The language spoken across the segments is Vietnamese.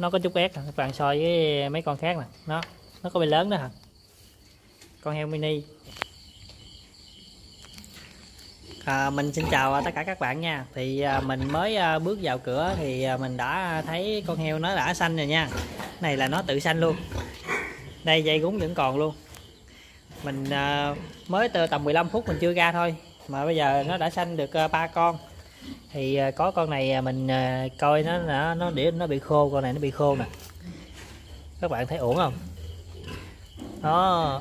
nó có chút ép các bạn so với mấy con khác nè. Nó nó có bị lớn đó hả? Con heo mini. À, mình xin chào à, tất cả các bạn nha. Thì à, mình mới à, bước vào cửa thì à, mình đã thấy con heo nó đã xanh rồi nha. Này là nó tự xanh luôn. Đây dây gúng vẫn còn luôn. Mình à, mới từ tầm 15 phút mình chưa ra thôi. Mà bây giờ nó đã xanh được à, ba con thì à, có con này à, mình à, coi nó nó nó để, nó bị khô, con này nó bị khô nè. Các bạn thấy ổn không? Nó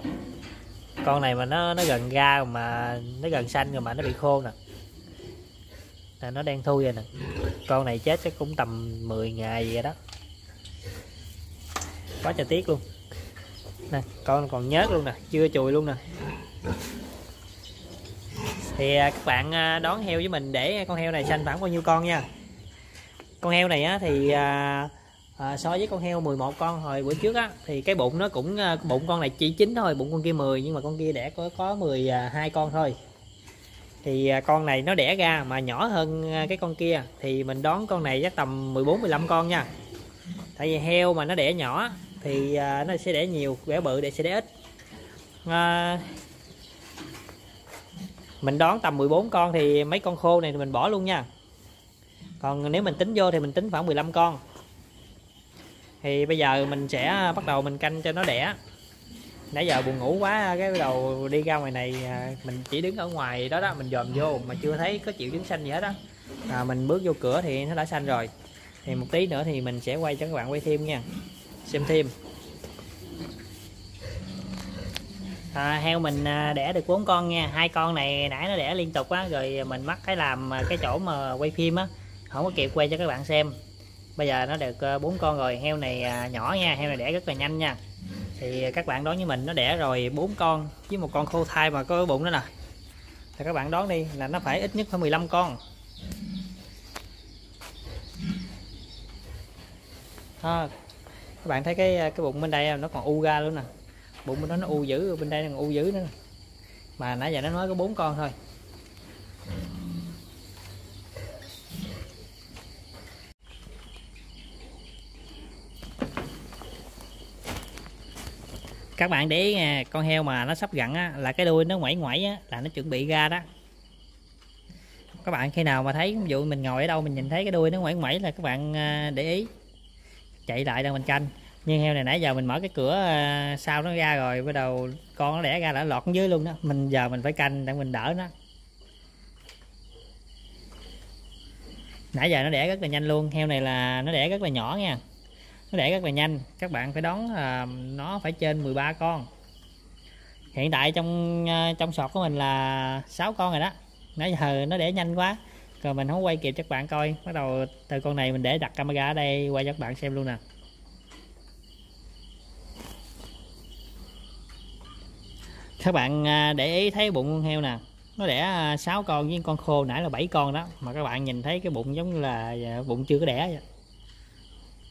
con này mà nó nó gần ra mà, nó gần xanh rồi mà nó bị khô nè. Là nó đang thui rồi nè. Con này chết chắc cũng tầm 10 ngày vậy đó. Quá trời tiếc luôn. Nè, con còn nhớt luôn nè, chưa chùi luôn nè thì à, các bạn à, đón heo với mình để con heo này sanh khoảng bao nhiêu con nha. Con heo này á, thì à, à, so với con heo 11 con hồi bữa trước á thì cái bụng nó cũng à, bụng con này chỉ chín thôi bụng con kia 10 nhưng mà con kia đẻ có có 12 con thôi. Thì con này nó đẻ ra mà nhỏ hơn cái con kia thì mình đón con này chắc tầm 14 15 con nha. Tại vì heo mà nó đẻ nhỏ thì nó sẽ đẻ nhiều bé bự để sẽ đẻ ít. À, mình đón tầm 14 con thì mấy con khô này thì mình bỏ luôn nha. Còn nếu mình tính vô thì mình tính khoảng 15 con. Thì bây giờ mình sẽ bắt đầu mình canh cho nó đẻ. Nãy giờ buồn ngủ quá cái đầu đi ra ngoài này à, mình chỉ đứng ở ngoài đó đó mình dòm vô mà chưa thấy có triệu chứng xanh gì hết đó à, mình bước vô cửa thì nó đã xanh rồi. Thì một tí nữa thì mình sẽ quay cho các bạn quay thêm nha. Xem thêm. À, heo mình à, đẻ được bốn con nha. Hai con này nãy nó đẻ liên tục á rồi mình mắc cái làm à, cái chỗ mà quay phim á. Không có kịp quay cho các bạn xem. Bây giờ nó được à, bốn con rồi. Heo này nhỏ nha. Heo này đẻ rất là nhanh nha. Thì các bạn đón với mình nó đẻ rồi bốn con với một con khô thai mà có bụng đó nè. Thì các bạn đón đi là nó phải ít nhất phải 15 con. À, các bạn thấy cái cái bụng bên đây nó còn u ra luôn nè bụng bên đó nó u dữ bên đây nó còn u dữ nữa mà nãy giờ nó nói có bốn con thôi. Các bạn để ý nè con heo mà nó sắp gặn á, là cái đuôi nó ngoảy ngoảy á, là nó chuẩn bị ra đó. Các bạn khi nào mà thấy ví dụ mình ngồi ở đâu mình nhìn thấy cái đuôi nó ngoảy ngoảy là các bạn à, để ý. Chạy lại đang mình canh nhưng heo này nãy giờ mình mở cái cửa ờ, sau nó ra rồi bắt đầu con nó đẻ ra đã lọt dưới luôn đó. Mình giờ mình phải canh để mình đỡ nó. Nãy giờ nó đẻ rất là nhanh luôn. Heo này là nó đẻ rất là nhỏ nha. Nó đẻ rất là nhanh. Các bạn phải đón à, nó phải trên 13 con. Hiện tại trong ờ, trong sọt của mình là 6 con rồi đó. Nãy giờ nó đẻ nhanh quá. Rồi mình không quay kịp cho các bạn coi. Bắt đầu từ con này mình để đặt camera ở đây quay cho các bạn xem luôn nè. Các bạn à, để ý thấy bụng con heo nè. Nó đẻ à, 6 con với con khô, nãy là 7 con đó. Mà các bạn nhìn thấy cái bụng giống như là à, bụng chưa có đẻ vậy.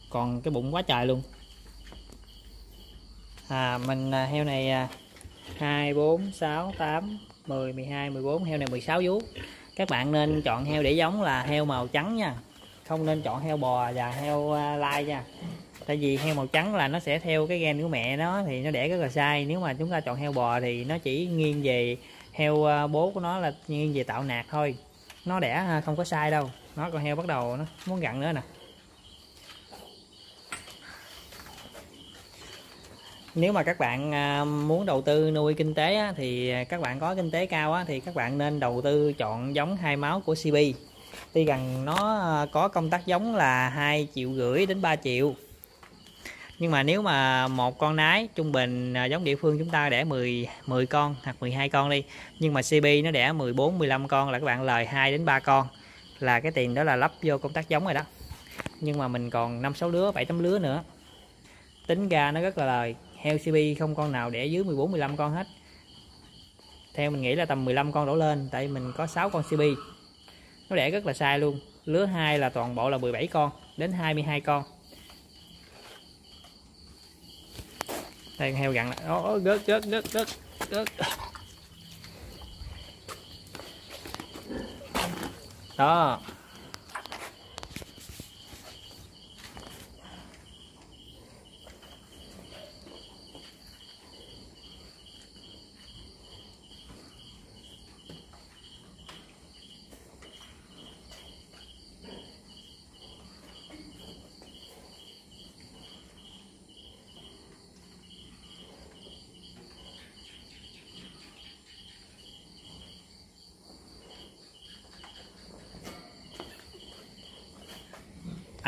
Còn cái bụng quá trời luôn. À mình heo này 2 4 6 8 10 12 14 heo này 16 vú. Các bạn nên chọn heo để giống là heo màu trắng nha. Không nên chọn heo bò và heo lai nha tại vì heo màu trắng là nó sẽ theo cái gen của mẹ nó, thì nó đẻ rất là sai. Nếu mà chúng ta chọn heo bò thì nó chỉ nghiêng về heo ờ, bố của nó là nghiêng về tạo nạc thôi. Nó đẻ ờ, không có sai đâu. Nó con heo bắt đầu nó muốn gặn nữa nè. Nếu mà các bạn ờ, muốn đầu tư nuôi kinh tế thì các bạn có kinh tế cao thì các bạn nên đầu tư chọn giống hai máu của CB tuy rằng nó có công tác giống là hai triệu rưỡi đến 3 triệu nhưng mà nếu mà một con nái trung bình à, giống địa phương chúng ta đẻ 10 10 con hoặc 12 con đi, nhưng mà CB nó đẻ 14 15 con là các bạn lời 2 đến 3 con, là cái tiền đó là lắp vô công tác giống rồi đó. Nhưng mà mình còn 5 6 lứa 7 8 lứa nữa. Tính ra nó rất là lời, heo CB không con nào đẻ dưới 14 15 con hết. Theo mình nghĩ là tầm 15 con đổ lên, tại mình có 6 con CB nó đẻ rất là sai luôn. Lứa 2 là toàn bộ là 17 con, đến 22 con. Đây heo gặn lại oh, gớt gớt gớt gớt gớt đó.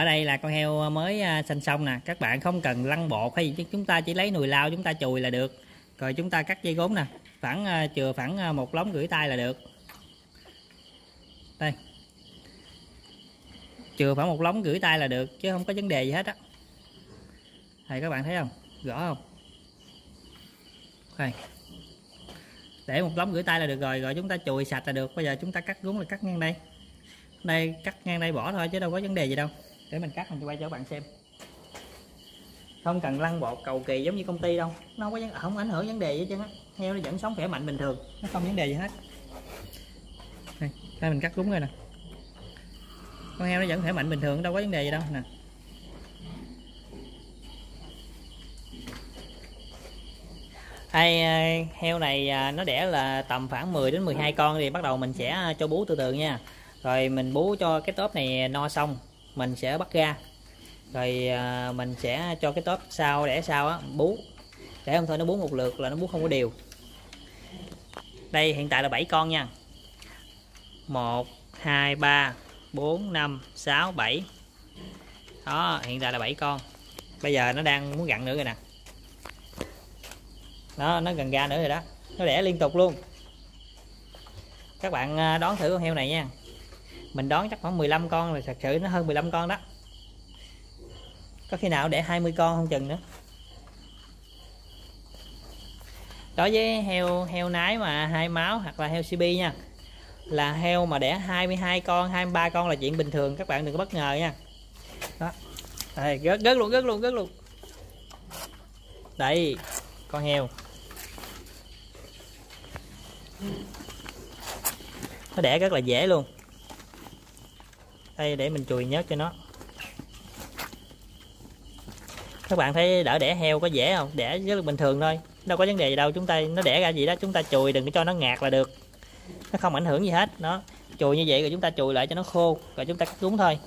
Ở đây là con heo mới à, sanh xong nè. Các bạn không cần lăn bột hay gì chúng ta chỉ lấy nồi lao chúng ta chùi là được. Rồi chúng ta cắt dây gốm nè. Khoảng à, chừa khoảng à, một lóng gửi tay là được. Đây. Chừa khoảng một lóng gửi tay là được chứ không có vấn đề gì hết á. Thầy các bạn thấy không? Rõ không? Đây. Để một lóng gửi tay là được rồi rồi chúng ta chùi sạch là được. Bây giờ chúng ta cắt gốm là cắt ngang đây. Đây cắt ngang đây bỏ thôi chứ đâu có vấn đề gì đâu để mình cắt mình quay cho các bạn xem. Không cần lăn bột cầu kỳ giống như công ty đâu. Nó không có không ảnh hưởng vấn đề gì hết trơn á. Heo nó vẫn sống khỏe mạnh bình thường. Nó không vấn đề gì hết. Đây, đây mình cắt đúng rồi nè. Con heo nó vẫn khỏe mạnh bình thường đâu có vấn đề gì đâu. Nè. Hay à, heo này à, nó đẻ là tầm khoảng 10 đến 12 con thì bắt đầu mình sẽ à, cho bú từ từ nha. Rồi mình bú cho cái tốp này no xong mình sẽ bắt ra. Rồi à, mình sẽ cho cái tốp sau để sau á bú. Để không thôi nó bú một lượt là nó bú không có đều. Đây, hiện tại là 7 con nha. 1 2 3 4 5 6 7 đó, hiện tại là 7 con. Bây giờ nó đang muốn gặn nữa rồi nè. Đó, nó gần ra nữa rồi đó. Nó đẻ liên tục luôn. Các bạn à, đón thử con heo này nha mình đón chắc khoảng 15 con là thật sự nó hơn 15 con đó. Có khi nào để 20 con không chừng nữa. Đối với heo heo nái mà hai máu hoặc là heo CB nha là heo mà đẻ 22 con 23 con là chuyện bình thường các bạn đừng có bất ngờ nha. Đó. Đây gớt, gớt luôn gớt luôn gớt luôn. Đây con heo. Nó đẻ rất là dễ luôn đây để mình chùi nhớt cho nó. Các bạn thấy đỡ đẻ heo có dễ không? Đẻ rất là bình thường thôi, đâu có vấn đề gì đâu, chúng ta, nó đẻ ra gì đó, chúng ta chùi đừng có cho nó ngạt là được. Nó không ảnh hưởng gì hết, nó chùi như vậy rồi chúng ta chùi lại cho nó khô, rồi chúng ta cắt đúng thôi.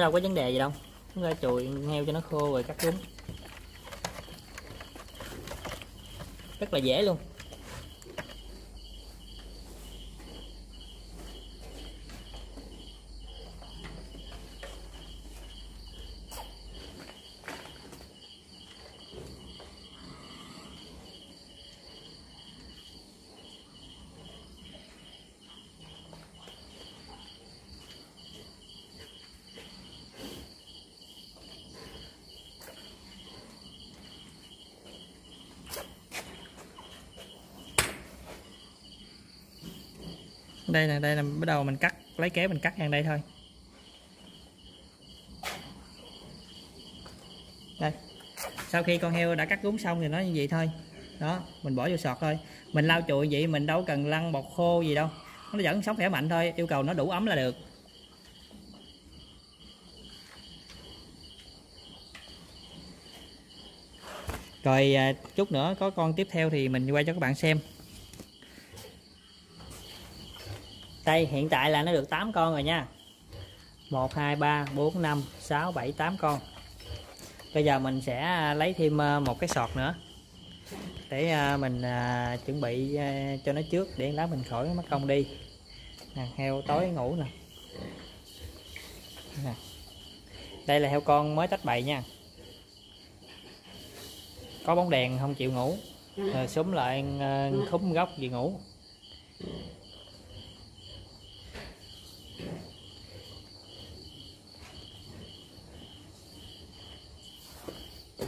Nó đâu có vấn đề gì đâu. Chúng ta chùi heo cho nó khô rồi cắt đúng. Rất là dễ luôn. Đây là đây là bắt đầu mình cắt, lấy kéo mình cắt ngang đây thôi. Đây. Sau khi con heo đã cắt rúng xong thì nó như vậy thôi. Đó, mình bỏ vô sọt thôi. Mình lau chùi vậy, mình đâu cần lăn bọt khô gì đâu. Nó vẫn sống khỏe mạnh thôi, yêu cầu nó đủ ấm là được. Rồi à, chút nữa có con tiếp theo thì mình quay cho các bạn xem. Đây hiện tại là nó được 8 con rồi nha. 1 2 3 4 5 6 7 8 con. Bây giờ mình sẽ lấy thêm ờ, một cái sọt nữa để ờ, mình chuẩn bị cho nó trước để lá mình khỏi mất công đi. Nè heo tối ngủ nè. Nè đây là heo con mới tách bầy nha. Có bóng đèn không chịu ngủ. Rồi súng lại khúm góc gì ngủ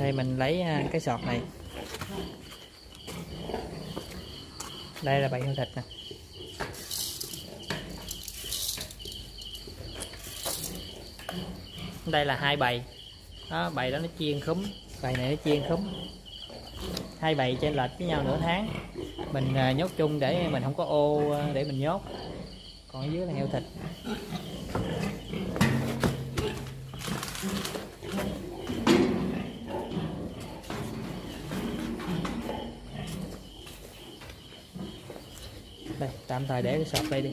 đây, mình lấy à, cái sọt này. Đây là bầy heo thịt nè. Đây là hai bầy. Đó bầy đó nó chiên khúm. Bầy này nó chiên khúm. Hai bầy trên lệch với nhau nửa tháng. Mình à, nhốt chung để mình không có ô à, để mình nhốt. Còn ở dưới là heo thịt đây tạm thời để cái sọt đây đi.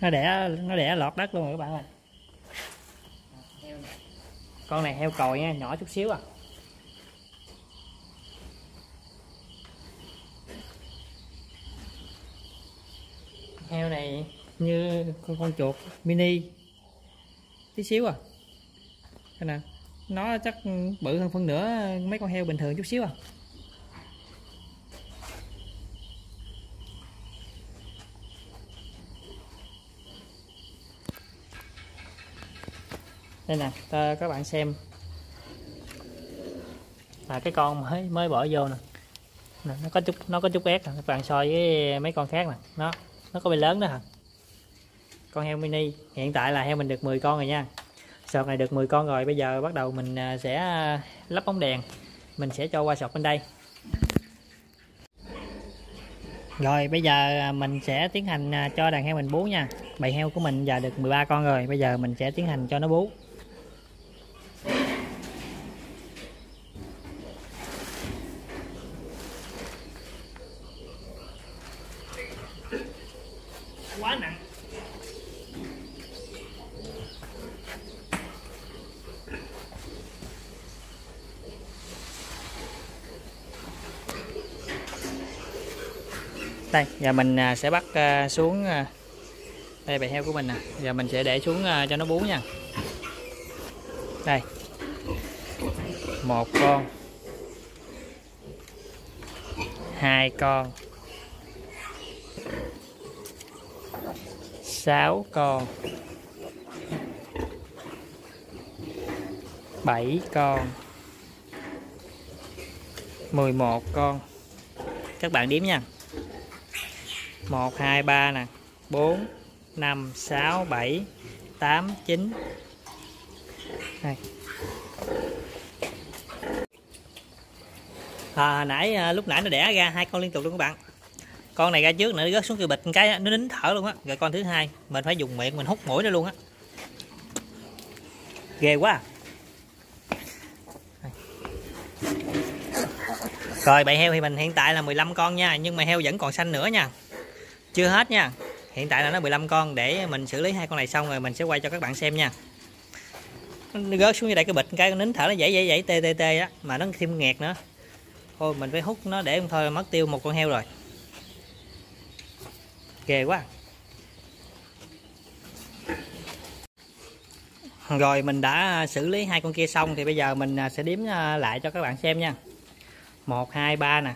Nó đẻ nó đẻ lọt đất luôn rồi các bạn ơi. Con này heo còi nha, nhỏ chút xíu à. Heo này như con con chuột mini. Tí xíu à. Thế nè nó chắc bự hơn phân nửa mấy con heo bình thường chút xíu à. Đây nè các bạn xem. Là cái con mới mới bỏ vô nè. Nè, nó có chút nó có chút ép các bạn so với mấy con khác nè. Nó nó có bị lớn đó hả? Con heo mini hiện tại là heo mình được 10 con rồi nha. Sọt này được 10 con rồi bây giờ bắt đầu mình à, sẽ à, lắp bóng đèn. Mình sẽ cho qua sọt bên đây. Rồi bây giờ à, mình sẽ tiến hành cho đàn heo mình bú nha. Bầy heo của mình giờ được 13 con rồi bây giờ mình sẽ tiến hành cho nó bú quá nặng đây giờ mình à, sẽ bắt à, xuống à, đây bầy heo của mình nè. Giờ mình sẽ để xuống cho nó bú nha. Đây. Một con. Hai con. Sáu con. Bảy con. 11 con. Các bạn đếm nha. 1 2 3 nè. 4 5 6 7 8 9 này à, nãy à, lúc nãy nó đẻ ra hai con liên tục luôn các bạn. Con này ra trước nữa rớt xuống cái bịch cái nó nín thở luôn á. Rồi con thứ hai mình phải dùng miệng mình hút mũi nó luôn á. Ghê quá à. rồi bầy heo thì mình hiện tại là 15 con nha nhưng mà heo vẫn còn xanh nữa nha chưa hết nha. Hiện tại là nó 15 con. Để mình xử lý hai con này xong rồi mình sẽ quay cho các bạn xem nha. Nó rớt xuống như đây cái bịch cái nín thở nó dãy dãy dãy, tê tê tê á. Mà nó thêm nghẹt nữa. Thôi, mình phải hút nó để thôi mất tiêu một con heo rồi. Ghê quá. Rồi, mình đã xử lý hai con kia xong thì bây giờ mình à, sẽ đếm à, lại cho các bạn xem nha. 1 2 3 nè.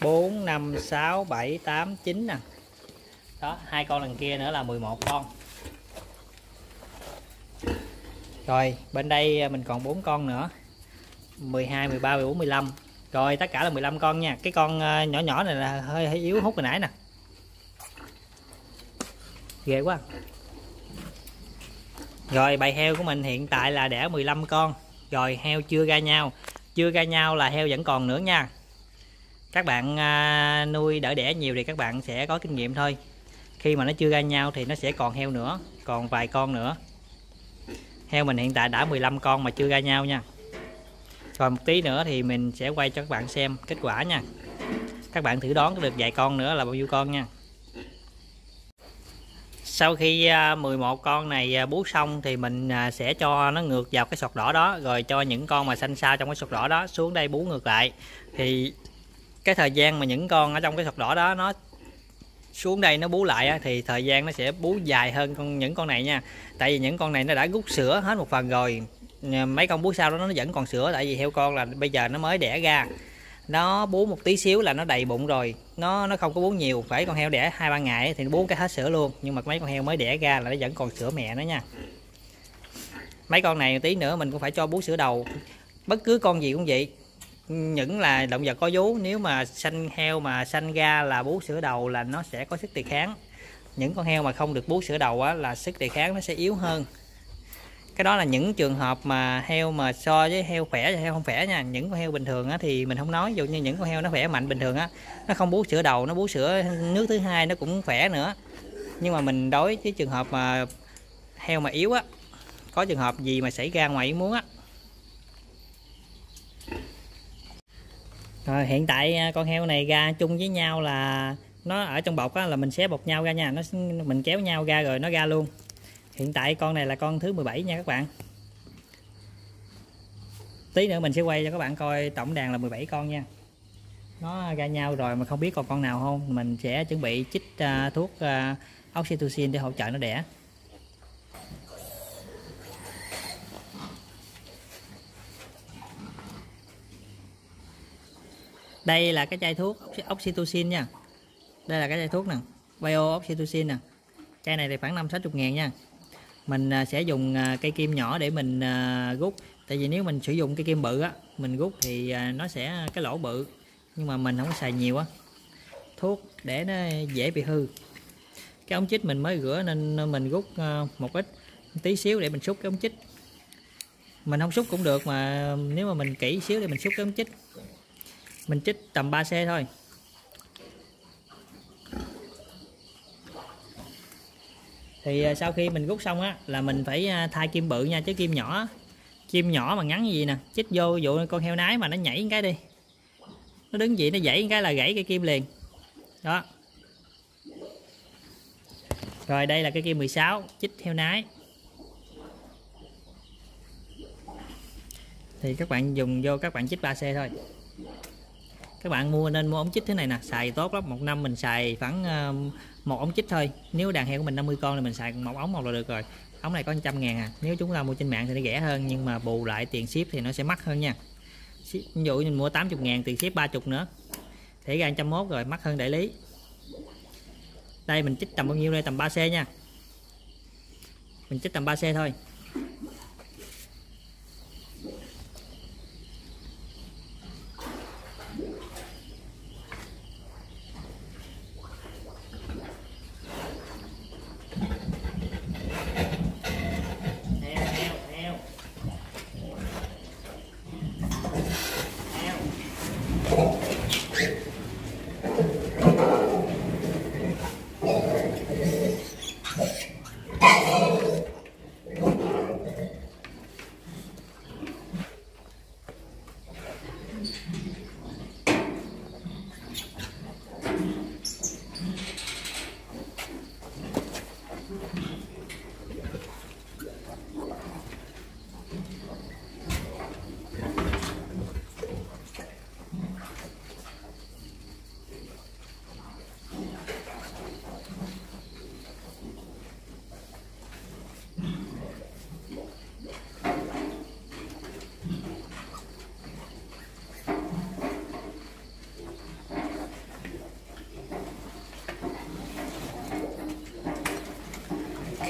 4 5 6 7 8 9 nè. Đó hai con lần kia nữa là 11 con. Rồi bên đây à, mình còn 4 con nữa. 12 13 14 15 rồi tất cả là 15 con nha. Cái con à, nhỏ nhỏ này là hơi, hơi yếu hút hồi nãy nè. Ghê quá. Rồi bầy heo của mình hiện tại là đẻ 15 con. Rồi heo chưa ra nhau. Chưa ra nhau là heo vẫn còn nữa nha các bạn à, nuôi đỡ đẻ nhiều thì các bạn sẽ có kinh nghiệm thôi. Khi mà nó chưa ra nhau thì nó sẽ còn heo nữa còn vài con nữa. Heo mình hiện tại đã 15 con mà chưa ra nhau nha. Rồi một tí nữa thì mình sẽ quay cho các bạn xem kết quả nha. Các bạn thử đoán được vài con nữa là bao nhiêu con nha. Sau khi à, 11 con này à, bú xong thì mình à, sẽ cho nó ngược vào cái sọt đỏ đó rồi cho những con mà xanh xa trong cái sọt đỏ đó xuống đây bú ngược lại. Thì cái thời gian mà những con ở trong cái sọt đỏ đó nó xuống đây nó bú lại thì thời gian nó sẽ bú dài hơn con, những con này nha. Tại vì những con này nó đã rút sữa hết một phần rồi. Mấy con bú sau đó nó vẫn còn sữa, tại vì heo con là bây giờ nó mới đẻ ra. Nó bú một tí xíu là nó đầy bụng rồi. Nó nó không có bú nhiều, phải con heo đẻ hai ba ngày thì nó bú cái hết sữa luôn. Nhưng mà mấy con heo mới đẻ ra là nó vẫn còn sữa mẹ nữa nha. Mấy con này tí nữa mình cũng phải cho bú sữa đầu. Bất cứ con gì cũng vậy những là động vật có vú nếu mà sanh heo mà sanh ra là bú sữa đầu là nó sẽ có sức đề kháng. Những con heo mà không được bú sữa đầu á, là sức đề kháng nó sẽ yếu hơn. Cái đó là những trường hợp mà heo mà so với heo khỏe và heo không khỏe nha. Những con heo bình thường á, thì mình không nói dụ như những con heo nó khỏe mạnh bình thường á nó không bú sữa đầu nó bú sữa nước thứ hai nó cũng khỏe nữa. Nhưng mà mình đối với trường hợp mà heo mà yếu á có trường hợp gì mà xảy ra ngoài ý muốn á rồi hiện tại à, con heo này ra chung với nhau là nó ở trong bọc á, là mình xé bọc nhau ra nha. Nó mình kéo nhau ra rồi nó ra luôn. Hiện tại con này là con thứ 17 nha các bạn. Tí nữa mình sẽ quay cho các bạn coi tổng đàn là 17 con nha. Nó ra nhau rồi mà không biết còn con nào không. Mình sẽ chuẩn bị chích uh, thuốc uh, oxytocin để hỗ trợ nó đẻ. Đây là cái chai thuốc oxytocin nha. Đây là cái chai thuốc nè. Bio oxytocin nè. Chai này thì khoảng năm sáu chục ngàn nha. Mình à, sẽ dùng à, cây kim nhỏ để mình à, rút tại vì nếu mình sử dụng cây kim bự á, mình rút thì nó sẽ cái lỗ bự. Nhưng mà mình không có xài nhiều á. Thuốc để nó dễ bị hư. Cái ống chích mình mới rửa nên mình rút một ít, một tí xíu để mình xúc cái ống chích. Mình không xúc cũng được mà nếu mà mình kỹ xíu thì mình xúc cái ống chích mình chích tầm 3 xe thôi. Thì à, sau khi mình rút xong á, là mình phải à, thay kim bự nha, chứ kim nhỏ kim nhỏ mà ngắn như gì nè, chích vô dụ con heo nái mà nó nhảy cái đi. Nó đứng vậy, nó dãy cái là gãy cái kim liền. Đó. Rồi, đây là cái kim 16 chích heo nái. Thì các bạn dùng vô các bạn chích 3C thôi các bạn mua nên mua ống chích thế này nè xài tốt lắm một năm mình xài khoảng uh, một ống chích thôi. Nếu đàn heo của mình 50 con thì mình xài một ống một là được rồi. Ống này có 100 ngàn à. Nếu chúng ta mua trên mạng thì nó rẻ hơn nhưng mà bù lại tiền ship thì nó sẽ mắc hơn nha. Ví dụ mình mua 80 ngàn tiền ship 30 nữa thể ra 101 rồi mắc hơn đại lý. Đây mình chích tầm bao nhiêu đây? Tầm 3C nha. Mình chích tầm 3C thôi.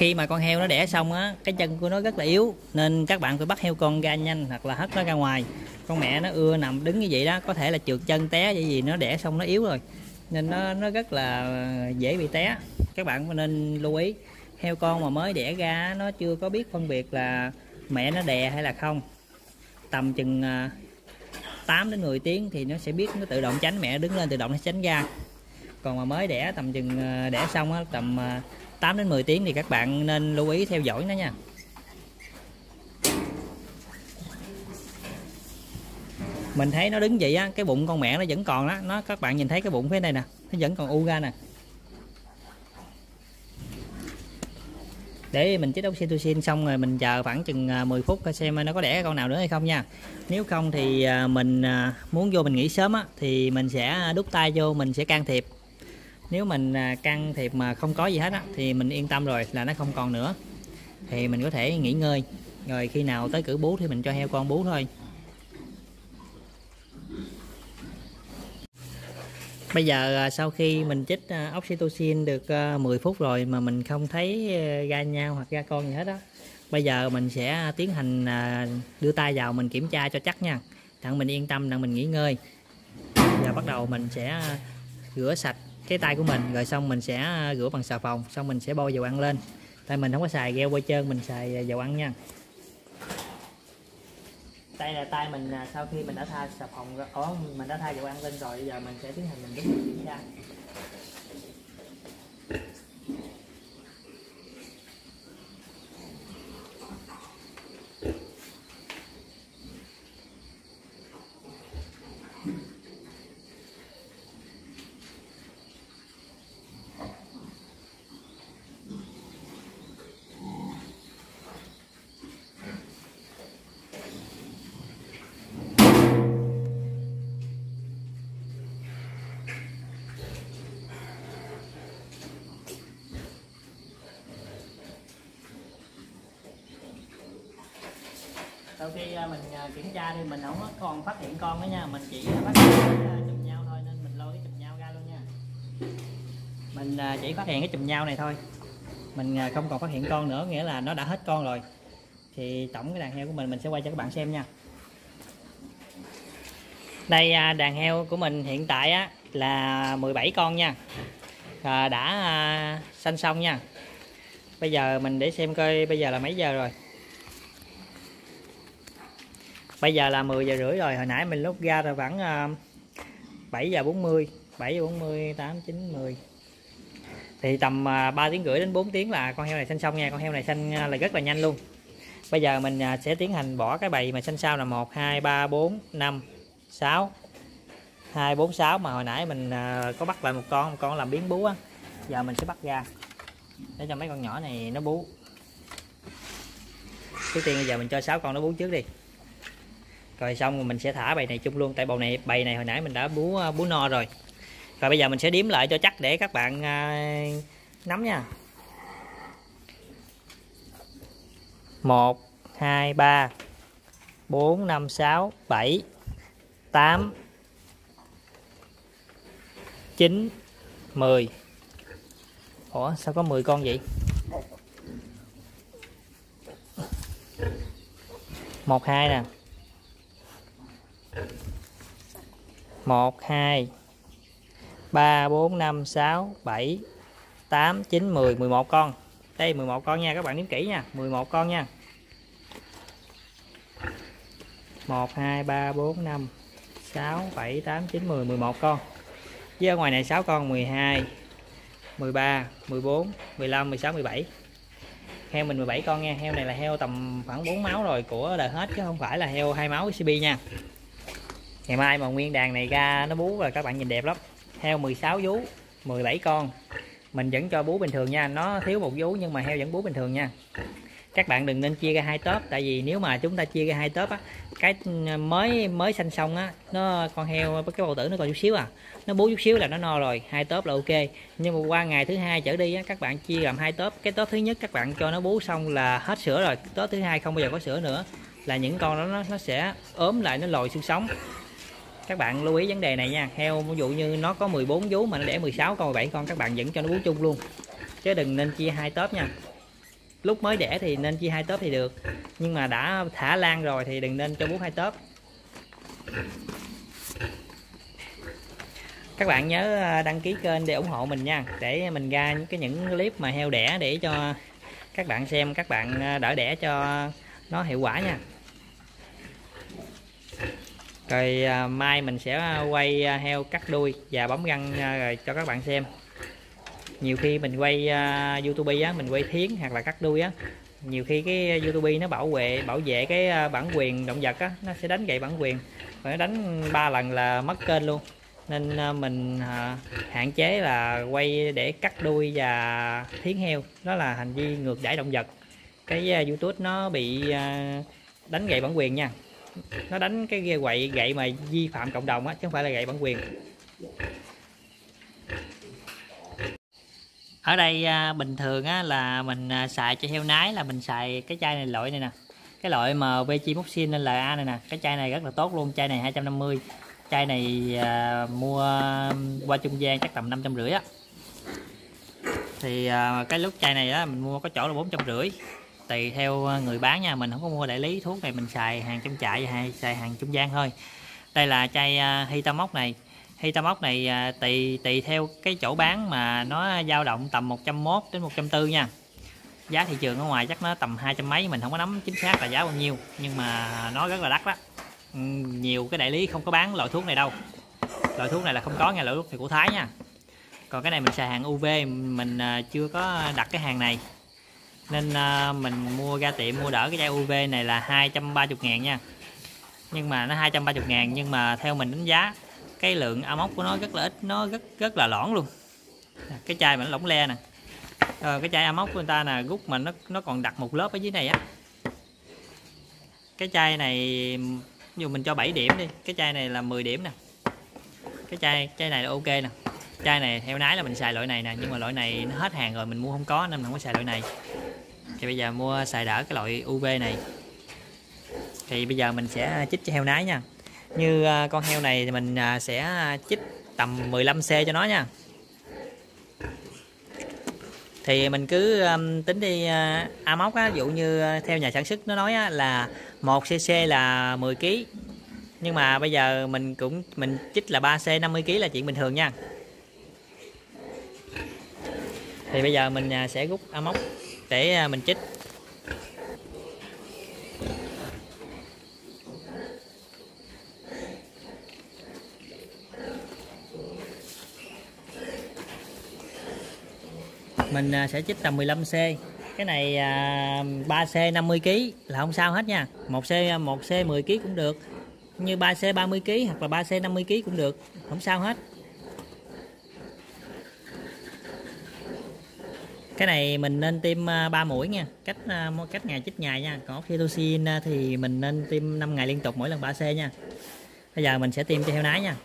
Khi mà con heo nó đẻ xong á cái chân của nó rất là yếu nên các bạn phải bắt heo con ra nhanh hoặc là hất nó ra ngoài. Con mẹ nó ưa nằm đứng như vậy đó có thể là trượt chân té vậy gì nó đẻ xong nó yếu rồi nên nó nó rất là dễ bị té. Các bạn nên lưu ý heo con mà mới đẻ ra nó chưa có biết phân biệt là mẹ nó đè hay là không. Tầm chừng à, 8 đến 10 tiếng thì nó sẽ biết nó tự động tránh mẹ đứng lên tự động nó tránh ra. Còn mà mới đẻ tầm chừng à, đẻ xong á, tầm à, 8 đến 10 tiếng thì các bạn nên lưu ý theo dõi nó nha. Mình thấy nó đứng vậy á, cái bụng con mẹ nó vẫn còn đó nó, các bạn nhìn thấy cái bụng phía này nè, nó vẫn còn u ra nè. Để mình chích oxytocin xong rồi mình chờ khoảng chừng à, 10 phút coi xem nó có đẻ con nào nữa hay không nha. Nếu không thì à, mình à, muốn vô mình nghỉ sớm á, thì mình sẽ đút tay vô, mình sẽ can thiệp nếu mình à, căng can thiệp mà không có gì hết á, thì mình yên tâm rồi là nó không còn nữa. Thì mình có thể nghỉ ngơi. Rồi khi nào tới cử bú thì mình cho heo con bú thôi. Bây giờ à, sau khi mình chích à, oxytocin được 10 phút rồi mà mình không thấy ra nhau hoặc ra con gì hết á bây giờ mình sẽ tiến hành đưa tay vào mình kiểm tra cho chắc nha. Đặng mình yên tâm đặng mình nghỉ ngơi. Và bắt đầu mình sẽ rửa sạch cái tay của mình, rồi xong mình sẽ à, rửa bằng xà phòng, xong mình sẽ bôi dầu ăn lên. Tay mình không có xài gel bôi trơn, mình xài à, dầu ăn nha. Đây là tay mình à, sau khi mình đã thay xà phòng có mình đã thay dầu ăn lên rồi, bây giờ mình sẽ tiến hành mình đúng ra mình à, kiểm tra thì mình không có còn phát hiện con nữa nha mình chỉ phát hiện cái chùm nhau thôi nên mình lôi cái chùm nhau ra luôn nha. Mình à, chỉ phát hiện cái chùm nhau này thôi. Mình không còn phát hiện con nữa nghĩa là nó đã hết con rồi. Thì tổng cái đàn heo của mình mình sẽ quay cho các bạn xem nha. Đây đàn heo của mình hiện tại á là 17 con nha. À, đã à, xanh xong nha. Bây giờ mình để xem coi bây giờ là mấy giờ rồi bây giờ là 10 giờ rưỡi rồi, hồi nãy mình lúc ra rồi khoảng à, 7 giờ 40 7 giờ 40 8 9 10 thì tầm à, 3 tiếng rưỡi đến 4 tiếng là con heo này xanh xong nha, con heo này xanh à, là rất là nhanh luôn. Bây giờ mình sẽ tiến hành bỏ cái bầy mà xanh sao là 1 2 3 4 5 6 2 4 6 mà hồi nãy mình có bắt lại một con một con làm biến bú á. Giờ mình sẽ bắt ra, để cho mấy con nhỏ này nó bú. Trước tiên bây giờ mình cho 6 con nó bú trước đi rồi xong rồi mình sẽ thả bầy này chung luôn. Tại bầu này bầy này hồi nãy mình đã bú à, bú no rồi. Rồi bây giờ mình sẽ đếm lại cho chắc để các bạn uh, nắm nha. Một hai ba bốn năm sáu bảy tám chín mười. Ủa sao có 10 con vậy? Một hai nè một, hai, ba, bốn, năm, sáu, bảy, tám, chín, mười mười một con. Đây 11 con nha, các bạn đếm kỹ nha 11 con nha. 1 2 3 4 5 6 7 8 9 10 11 con. Với ở ngoài này 6 con 12 13 14 15 16 17 heo mình 17 con nha, heo này là heo tầm khoảng 4 máu rồi của đời hết chứ không phải là heo hai máu CB nha ngày mai mà nguyên đàn này ra nó bú là các bạn nhìn đẹp lắm. Heo 16 vú 17 con. Mình vẫn cho bú bình thường nha nó thiếu một vú nhưng mà heo vẫn bú bình thường nha. Các bạn đừng nên chia ra hai tớp tại vì nếu mà chúng ta chia ra hai tớp á cái ừ, mới mới xanh xong á nó con heo cái bầu tử nó còn chút xíu à. Nó bú chút xíu là nó no rồi hai tớp là ok. Nhưng mà qua ngày thứ hai trở đi á các bạn chia làm hai tớp cái tớp thứ nhất các bạn cho nó bú xong là hết sữa rồi tớp thứ hai không bao giờ có sữa nữa. Là những con đó nó, nó sẽ ốm lại nó lồi xương sống các bạn lưu ý vấn đề này nha. Heo, ví dụ như nó có 14 vú mà nó đẻ 16 con 17 con, các bạn vẫn cho nó bú chung luôn. Chứ đừng nên chia hai tớp nha. Lúc mới đẻ thì nên chia hai tớp thì được. Nhưng mà đã thả lan rồi thì đừng nên cho bú hai tớp các bạn nhớ à, đăng ký kênh để ủng hộ mình nha. Để mình ra những cái những clip mà heo đẻ để cho các bạn xem, các bạn à, đỡ đẻ cho nó hiệu quả nha rồi à, mai mình sẽ quay heo cắt đuôi và bấm răng rồi cho các bạn xem. Nhiều khi mình quay youtube á mình quay thiến hoặc là cắt đuôi á nhiều khi cái youtube nó bảo vệ bảo vệ cái bản quyền động vật á nó sẽ đánh gậy bản quyền và nó đánh ba lần là mất kênh luôn. Nên à, mình à, hạn chế là quay để cắt đuôi và thiến heo. Đó là hành vi ngược đãi động vật. Cái à, youtube nó bị đánh gậy bản quyền nha nó đánh cái ghe quậy gậy mà vi phạm cộng đồng á chứ không phải là gậy bản quyền. Ở đây à, bình thường á, là mình à, xài cho heo nái là mình xài cái chai này loại này nè. Cái loại mà l a này nè. Cái chai này rất là tốt luôn chai này 250 chai này à, mua qua trung gian chắc tầm năm trăm rưỡi á. Thì à, cái lúc chai này á mình mua có chỗ là bốn trăm rưỡi tùy theo ờ, người bán nha. Mình không có mua đại lý thuốc này mình xài hàng trong trại hay xài hàng trung gian thôi. Đây là chai ờ, uh, Hitamox này. Hitamox này ờ, tùy tùy theo cái chỗ bán mà nó dao động tầm 101 đến 140 nha. Giá thị trường ở ngoài chắc nó tầm hai trăm mấy mình không có nắm chính xác là giá bao nhiêu nhưng mà nó rất là đắt đó. Ừ, nhiều cái đại lý không có bán loại thuốc này đâu. Loại thuốc này là không có nghe loại thuốc thì của Thái nha. Còn cái này mình xài hàng UV mình chưa có đặt cái hàng này nên uh, mình mua ra tiệm mua đỡ cái chai UV này là 230 ngàn nha. Nhưng mà nó 230 ngàn nhưng mà theo mình đánh giá cái lượng amox của nó rất là ít nó rất rất là lõn luôn. Cái chai mà nó lỏng le nè. Ờ, cái chai amox của người ta nè rút mà nó nó còn đặt một lớp ở dưới này á. Cái chai này dù mình cho 7 điểm đi cái chai này là 10 điểm nè. Cái chai chai này là ok nè. Chai này theo nái là mình xài loại này nè nhưng mà loại này nó hết hàng rồi mình mua không có nên mình không có xài loại này thì bây giờ mua xài đỡ cái loại UV này. Thì bây giờ mình sẽ chích cho heo nái nha. Như à, con heo này thì mình à, sẽ chích tầm 15C cho nó nha. Thì mình cứ um, tính đi uh, a móc á dụ như theo nhà sản xuất nó nói á, là 1 cc là 10 kg nhưng mà bây giờ mình cũng mình chích là 3C 50 kg là chuyện bình thường nha. Thì bây giờ mình sẽ rút a để à, mình chích. Mình à, sẽ chích tầm 15C cái này 3C 50 kg là không sao hết nha. 1C 1C 10 kg cũng được. Như 3C 30 kg hoặc là 3C 50 kg cũng được. Không sao hết. Cái này mình nên tiêm à, 3 mũi nha. Cách à, cách ngày chích ngày nha. Còn oxytocin à, thì mình nên tiêm 5 ngày liên tục mỗi lần 3C nha. Bây giờ mình sẽ tiêm cho heo nái nha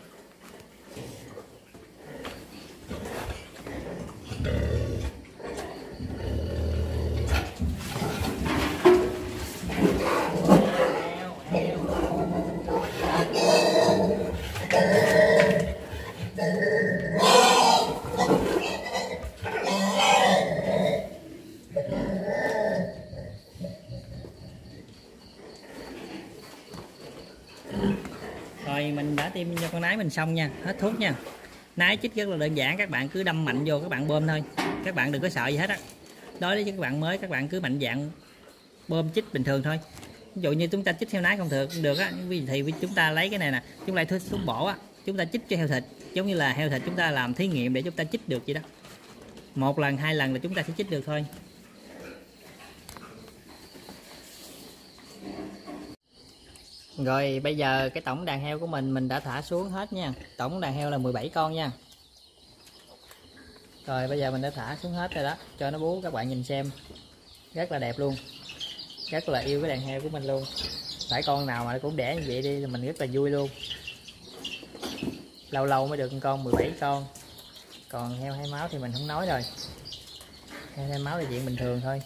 rồi mình đã tiêm cho con nái mình xong nha, hết thuốc nha. Nái chích rất là đơn giản, các bạn cứ đâm mạnh vô các bạn bơm thôi. Các bạn đừng có sợ gì hết á. Đối với các bạn mới, các bạn cứ mạnh dạng bơm chích bình thường thôi. Ví dụ như chúng ta chích theo nái không được được á vì thì chúng ta lấy cái này nè, chúng ta thuốc thuốc bổ á, chúng ta chích cho heo thịt, giống như là heo thịt chúng ta làm thí nghiệm để chúng ta chích được vậy đó. Một lần, hai lần là chúng ta sẽ chích được thôi. Rồi, bây giờ cái tổng đàn heo của mình mình đã thả xuống hết nha. Tổng đàn heo là 17 con nha. Rồi, bây giờ mình đã thả xuống hết rồi đó. Cho nó bú, các bạn nhìn xem. Rất là đẹp luôn. Rất là yêu cái đàn heo của mình luôn. Phải con nào mà cũng đẻ như vậy đi là mình rất là vui luôn. Lâu lâu mới được con 17 con. Còn heo hai máu thì mình không nói rồi. Heo hai máu là chuyện bình thường thôi.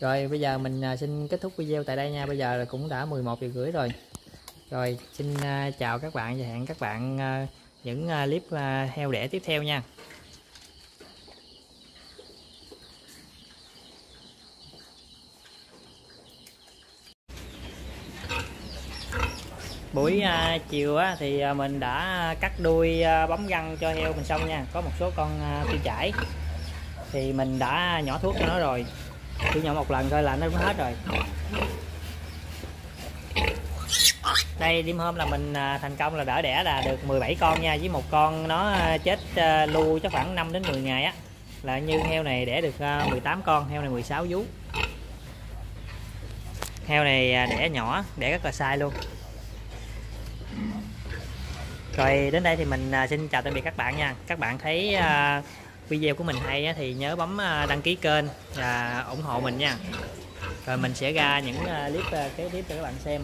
Rồi bây giờ mình à, xin kết thúc video tại đây nha. Bây giờ cũng đã 11 giờ rưỡi rồi. Rồi xin à, chào các bạn và hẹn các bạn à, những clip heo đẻ tiếp theo nha. Buổi uh, chiều á, thì mình đã cắt đuôi uh, bấm găng cho heo mình xong nha. Có một số con uh, tiêu chảy. Thì mình đã nhỏ thuốc cho nó rồi chỉ nhỏ một lần thôi là nó cũng hết rồi. Đây, đêm hôm là mình à, thành công là đỡ đẻ là được 17 con nha. Với một con nó à, chết à, lưu chắc khoảng 5 đến 10 ngày á. Là như heo này đẻ được 18 con, heo này 16 vú. Heo này đẻ nhỏ, đẻ rất là sai luôn. Rồi, đến đây thì mình xin chào tạm biệt các bạn nha. Các bạn thấy video của mình hay thì nhớ bấm ờ, đăng ký kênh và ủng hộ mình nha. Rồi mình sẽ ra những ờ, clip ờ, kế tiếp cho các bạn xem.